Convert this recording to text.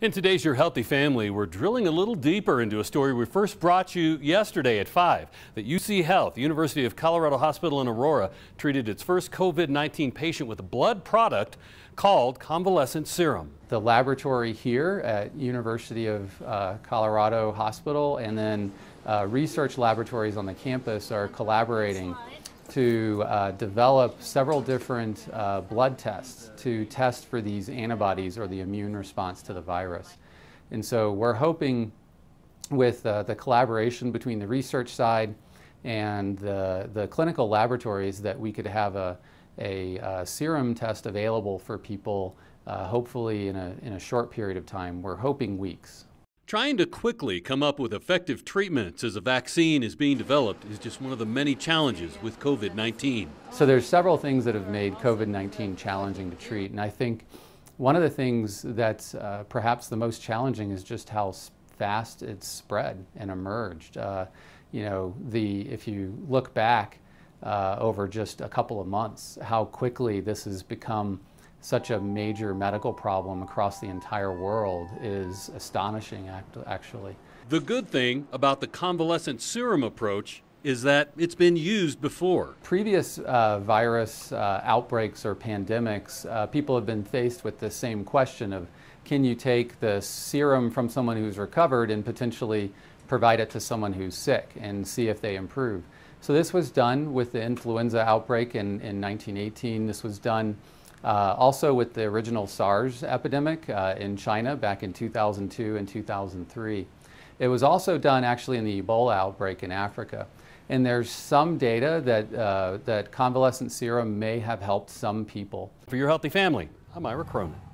In today's Your Healthy Family, we're drilling a little deeper into a story we first brought you yesterday at 5. That UC Health, University of Colorado Hospital in Aurora, treated its first COVID-19 patient with a blood product called convalescent serum. The laboratory here at University of uh, Colorado Hospital and then uh, research laboratories on the campus are collaborating to uh, develop several different uh, blood tests to test for these antibodies or the immune response to the virus. And so we're hoping with uh, the collaboration between the research side and the, the clinical laboratories that we could have a, a, a uh, serum test available for people uh, hopefully in a, in a short period of time. We're hoping weeks. Trying to quickly come up with effective treatments as a vaccine is being developed is just one of the many challenges with COVID-19. So there's several things that have made COVID-19 challenging to treat, and I think one of the things that's uh, perhaps the most challenging is just how fast it's spread and emerged. Uh, you know, the if you look back uh, over just a couple of months, how quickly this has become such a major medical problem across the entire world is astonishing, actually. The good thing about the convalescent serum approach is that it's been used before. Previous uh, virus uh, outbreaks or pandemics, uh, people have been faced with the same question of can you take the serum from someone who's recovered and potentially provide it to someone who's sick and see if they improve. So this was done with the influenza outbreak in, in 1918. This was done uh, also with the original SARS epidemic uh, in China back in 2002 and 2003. It was also done actually in the Ebola outbreak in Africa. And there's some data that, uh, that convalescent serum may have helped some people. For your healthy family, I'm Ira Cronin.